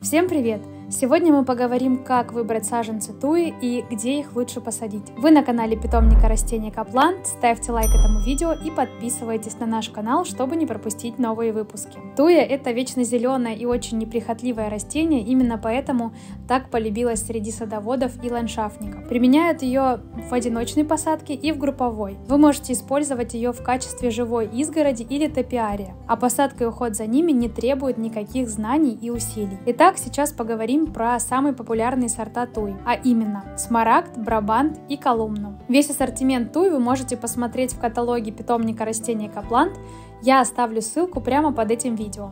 Всем привет! Сегодня мы поговорим, как выбрать саженцы туи и где их лучше посадить. Вы на канале питомника растения Каплант, ставьте лайк этому видео и подписывайтесь на наш канал, чтобы не пропустить новые выпуски. Туя это вечно зеленое и очень неприхотливое растение, именно поэтому так полюбилось среди садоводов и ландшафтников. Применяют ее в одиночной посадке и в групповой. Вы можете использовать ее в качестве живой изгороди или топиария, а посадка и уход за ними не требует никаких знаний и усилий. Итак, сейчас поговорим поговорим про самые популярные сорта туй, а именно Смарагд, Брабант и Колумну. Весь ассортимент туй вы можете посмотреть в каталоге питомника растений Каплант, я оставлю ссылку прямо под этим видео.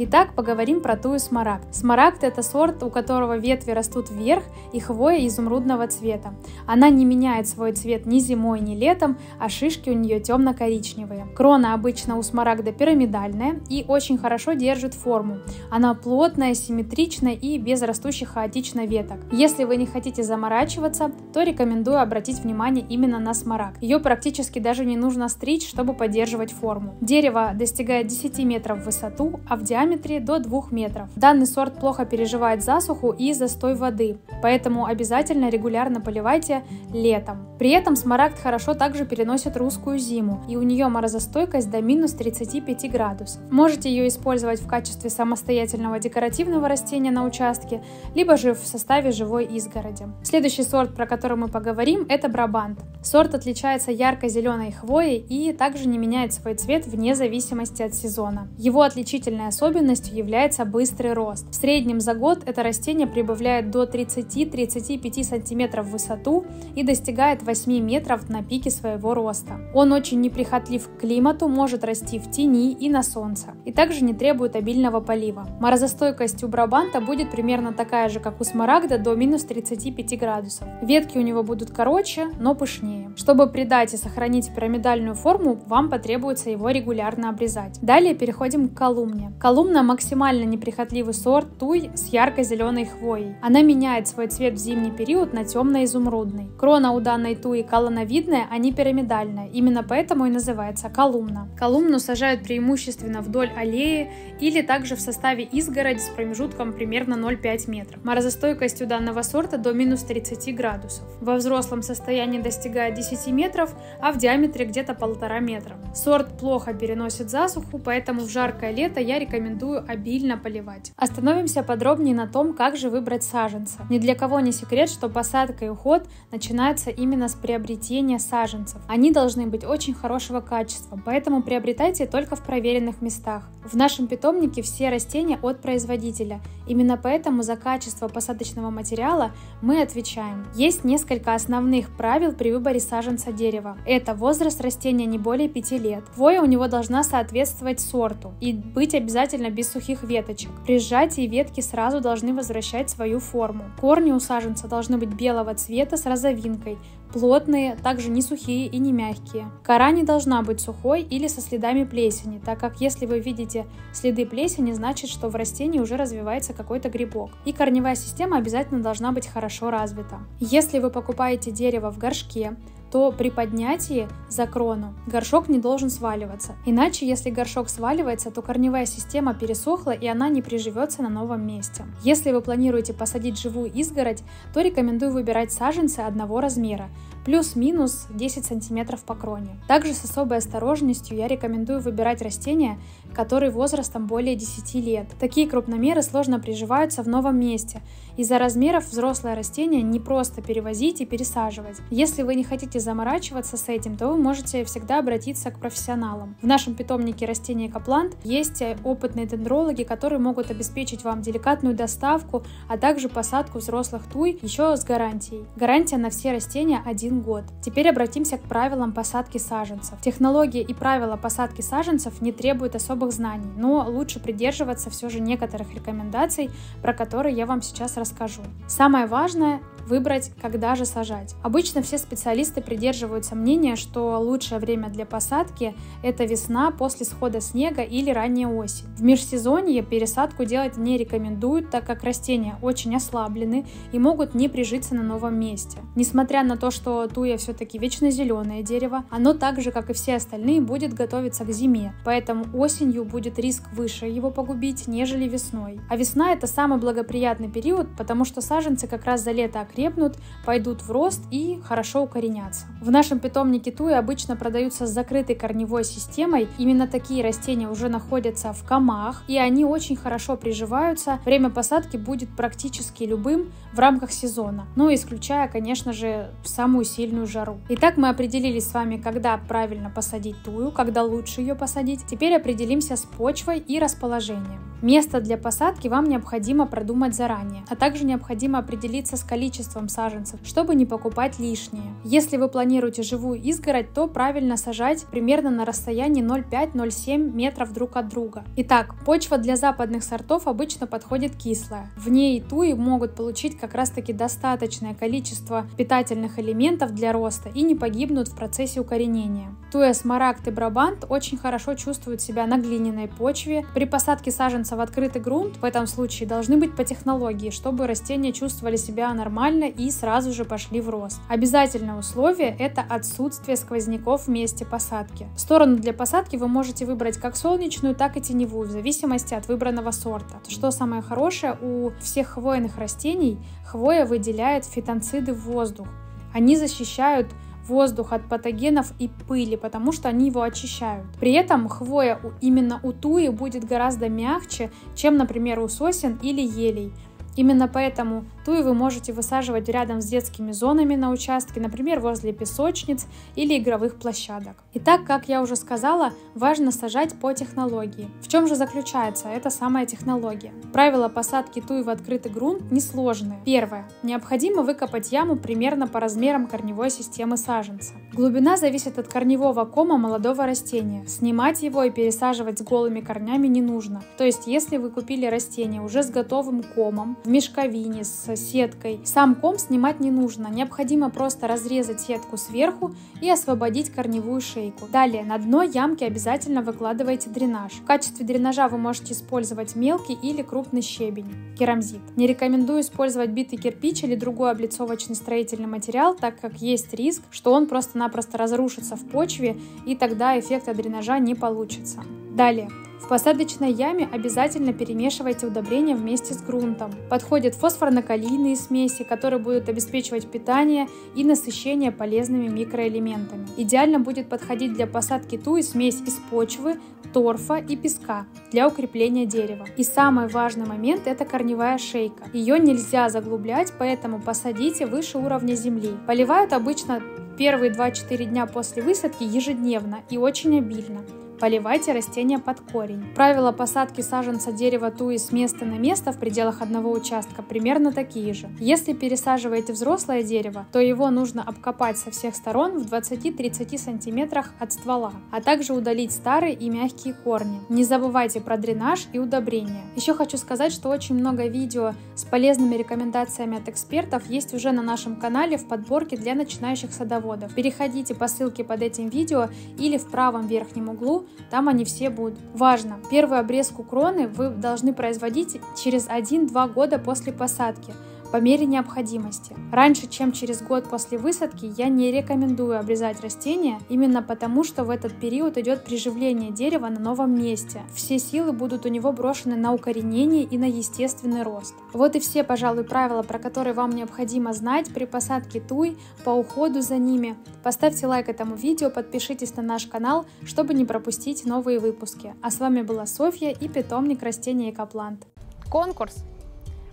Итак, поговорим про тую смарагд. Смарагд это сорт, у которого ветви растут вверх и хвоя изумрудного цвета. Она не меняет свой цвет ни зимой, ни летом, а шишки у нее темно-коричневые. Крона обычно у смарагда пирамидальная и очень хорошо держит форму. Она плотная, симметричная и без растущих хаотично веток. Если вы не хотите заморачиваться, то рекомендую обратить внимание именно на смарагд. Ее практически даже не нужно стричь, чтобы поддерживать форму. Дерево достигает 10 метров в высоту, а в диаметре диаметре до 2 метров. Данный сорт плохо переживает засуху и застой воды, поэтому обязательно регулярно поливайте летом. При этом смарагд хорошо также переносит русскую зиму, и у нее морозостойкость до минус 35 градусов. Можете ее использовать в качестве самостоятельного декоративного растения на участке, либо же в составе живой изгороди. Следующий сорт, про который мы поговорим, это Брабант. Сорт отличается ярко-зеленой хвоей и также не меняет свой цвет вне зависимости от сезона. Его отличительная особенность особенностью является быстрый рост. В среднем за год это растение прибавляет до 30-35 см в высоту и достигает 8 метров на пике своего роста. Он очень неприхотлив к климату, может расти в тени и на солнце, и также не требует обильного полива. Морозостойкость у брабанта будет примерно такая же, как у смарагда, до минус 35 градусов. Ветки у него будут короче, но пышнее. Чтобы придать и сохранить пирамидальную форму, вам потребуется его регулярно обрезать. Далее переходим к колумне. Колумна Колумна максимально неприхотливый сорт туй с ярко-зеленой хвоей. Она меняет свой цвет в зимний период на темно-изумрудный. Крона у данной туи колоновидная, а не пирамидальная. Именно поэтому и называется колумна. Колумну сажают преимущественно вдоль аллеи или также в составе изгороди с промежутком примерно 0,5 метров. Морозостойкость у данного сорта до минус 30 градусов. Во взрослом состоянии достигает 10 метров, а в диаметре где-то полтора метра. Сорт плохо переносит засуху, поэтому в жаркое лето я рекомендую рекомендую обильно поливать. Остановимся подробнее на том, как же выбрать саженца. Ни для кого не секрет, что посадка и уход начинается именно с приобретения саженцев. Они должны быть очень хорошего качества, поэтому приобретайте только в проверенных местах. В нашем питомнике все растения от производителя. Именно поэтому за качество посадочного материала мы отвечаем. Есть несколько основных правил при выборе саженца дерева. Это возраст растения не более 5 лет. Хвоя у него должна соответствовать сорту и быть обязательно без сухих веточек. При сжатии ветки сразу должны возвращать свою форму. Корни у саженца должны быть белого цвета с розовинкой, плотные, также не сухие и не мягкие. Кора не должна быть сухой или со следами плесени, так как если вы видите следы плесени, значит, что в растении уже развивается какой-то грибок. И корневая система обязательно должна быть хорошо развита. Если вы покупаете дерево в горшке, то при поднятии за крону горшок не должен сваливаться. Иначе, если горшок сваливается, то корневая система пересохла и она не приживется на новом месте. Если вы планируете посадить живую изгородь, то рекомендую выбирать саженцы одного размера, плюс-минус 10 см по кроне. Также с особой осторожностью я рекомендую выбирать растения, которые возрастом более 10 лет. Такие крупномеры сложно приживаются в новом месте. Из-за размеров взрослое растение не просто перевозить и пересаживать. Если вы не хотите заморачиваться с этим, то вы можете всегда обратиться к профессионалам. В нашем питомнике растения Каплант есть опытные дендрологи, которые могут обеспечить вам деликатную доставку, а также посадку взрослых туй еще с гарантией. Гарантия на все растения 1 год. Теперь обратимся к правилам посадки саженцев. Технология и правила посадки саженцев не требуют особых знаний, но лучше придерживаться все же некоторых рекомендаций, про которые я вам сейчас расскажу. Самое важное выбрать, когда же сажать. Обычно все специалисты придерживаются мнения, что лучшее время для посадки – это весна после схода снега или ранняя осень. В межсезонье пересадку делать не рекомендуют, так как растения очень ослаблены и могут не прижиться на новом месте. Несмотря на то, что туя все-таки вечно зеленое дерево. Оно так же, как и все остальные, будет готовиться к зиме. Поэтому осенью будет риск выше его погубить, нежели весной. А весна это самый благоприятный период, потому что саженцы как раз за лето окрепнут, пойдут в рост и хорошо укоренятся. В нашем питомнике туи обычно продаются с закрытой корневой системой. Именно такие растения уже находятся в камах, и они очень хорошо приживаются. Время посадки будет практически любым в рамках сезона, ну исключая, конечно же, самую сильную жару. Итак, мы определились с вами, когда правильно посадить тую, когда лучше ее посадить. Теперь определимся с почвой и расположением. Место для посадки вам необходимо продумать заранее, а также необходимо определиться с количеством саженцев, чтобы не покупать лишнее. Если вы планируете живую изгородь, то правильно сажать примерно на расстоянии 0,5-0,7 метров друг от друга. Итак, почва для западных сортов обычно подходит кислая. В ней туи могут получить как раз таки достаточное количество питательных элементов для роста и не погибнут в процессе укоренения. Туя смарагд и брабант очень хорошо чувствуют себя на глиняной почве. При посадке саженцев в открытый грунт в этом случае должны быть по технологии, чтобы растения чувствовали себя нормально и сразу же пошли в рост. Обязательное условие – это отсутствие сквозняков в месте посадки. Сторону для посадки вы можете выбрать как солнечную, так и теневую, в зависимости от выбранного сорта. Что самое хорошее, у всех хвойных растений хвоя выделяет фитонциды в воздух. Они защищают воздух от патогенов и пыли, потому что они его очищают. При этом хвоя именно у туи будет гораздо мягче, чем, например, у сосен или елей. Именно поэтому туи вы можете высаживать рядом с детскими зонами на участке, например, возле песочниц или игровых площадок. Итак, как я уже сказала, важно сажать по технологии. В чем же заключается эта самая технология? Правила посадки туи в открытый грунт несложные. Первое. Необходимо выкопать яму примерно по размерам корневой системы саженца. Глубина зависит от корневого кома молодого растения. Снимать его и пересаживать с голыми корнями не нужно. То есть, если вы купили растение уже с готовым комом, в мешковине с сеткой. Сам ком снимать не нужно, необходимо просто разрезать сетку сверху и освободить корневую шейку. Далее на дно ямки обязательно выкладывайте дренаж. В качестве дренажа вы можете использовать мелкий или крупный щебень, керамзит. Не рекомендую использовать битый кирпич или другой облицовочный строительный материал, так как есть риск, что он просто-напросто разрушится в почве и тогда эффекта дренажа не получится. Далее. В посадочной яме обязательно перемешивайте удобрения вместе с грунтом. Подходят фосфорно-калийные смеси, которые будут обеспечивать питание и насыщение полезными микроэлементами. Идеально будет подходить для посадки туи смесь из почвы, торфа и песка для укрепления дерева. И самый важный момент – это корневая шейка. Ее нельзя заглублять, поэтому посадите выше уровня земли. Поливают обычно первые 2-4 дня после высадки ежедневно и очень обильно. Поливайте растения под корень. Правила посадки саженца дерева туи с места на место в пределах одного участка примерно такие же. Если пересаживаете взрослое дерево, то его нужно обкопать со всех сторон в 20-30 сантиметрах от ствола, а также удалить старые и мягкие корни. Не забывайте про дренаж и удобрения. Еще хочу сказать, что очень много видео с полезными рекомендациями от экспертов есть уже на нашем канале в подборке для начинающих садоводов. Переходите по ссылке под этим видео или в правом верхнем углу там они все будут. Важно! Первую обрезку кроны вы должны производить через 1-2 года после посадки по мере необходимости. Раньше, чем через год после высадки, я не рекомендую обрезать растения, именно потому, что в этот период идет приживление дерева на новом месте. Все силы будут у него брошены на укоренение и на естественный рост. Вот и все, пожалуй, правила, про которые вам необходимо знать при посадке туй, по уходу за ними. Поставьте лайк этому видео, подпишитесь на наш канал, чтобы не пропустить новые выпуски. А с вами была Софья и питомник растения Экоплант. Конкурс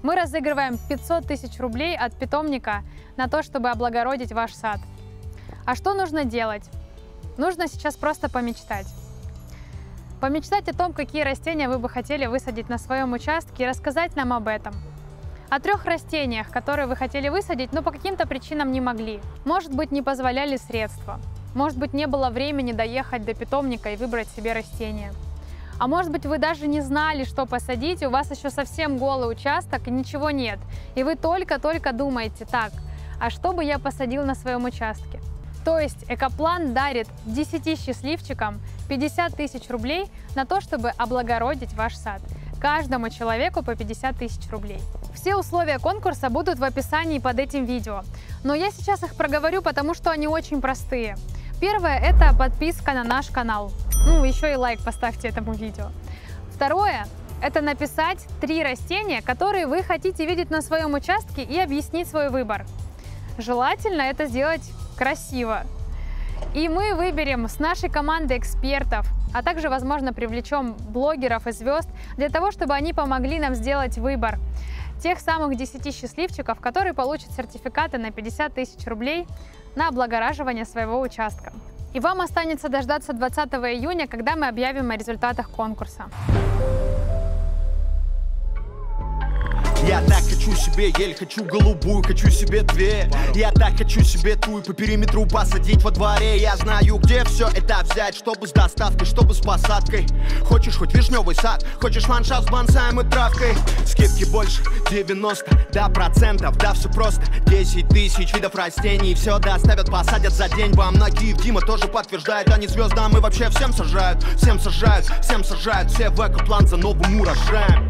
мы разыгрываем 500 тысяч рублей от питомника на то, чтобы облагородить ваш сад. А что нужно делать? Нужно сейчас просто помечтать. Помечтать о том, какие растения вы бы хотели высадить на своем участке и рассказать нам об этом. О трех растениях, которые вы хотели высадить, но по каким-то причинам не могли. Может быть, не позволяли средства. Может быть, не было времени доехать до питомника и выбрать себе растение. А может быть, вы даже не знали, что посадить, у вас еще совсем голый участок и ничего нет. И вы только-только думаете, так, а что бы я посадил на своем участке? То есть Экоплан дарит 10 счастливчикам 50 тысяч рублей на то, чтобы облагородить ваш сад. каждому человеку по 50 тысяч рублей. Все условия конкурса будут в описании под этим видео, но я сейчас их проговорю, потому что они очень простые. Первое – это подписка на наш канал. Ну, еще и лайк поставьте этому видео. Второе – это написать три растения, которые вы хотите видеть на своем участке и объяснить свой выбор. Желательно это сделать красиво. И мы выберем с нашей командой экспертов, а также, возможно, привлечем блогеров и звезд для того, чтобы они помогли нам сделать выбор тех самых 10 счастливчиков, которые получат сертификаты на 50 тысяч рублей на облагораживание своего участка. И вам останется дождаться 20 июня, когда мы объявим о результатах конкурса. Я так хочу себе ель, хочу голубую, хочу себе две. Я так хочу себе туй по периметру посадить во дворе. Я знаю, где все это взять, чтобы с доставкой, чтобы с посадкой. Хочешь хоть вишневый сад, хочешь ландшафт с бонсаем и травкой. Скидки больше 90, да процентов, да все просто. 10 тысяч видов растений, все доставят, посадят за день. Во многие в Дима тоже подтверждают, они звездам и вообще всем сажают. Всем сажают, всем сажают, все в экоплан за новым урожаем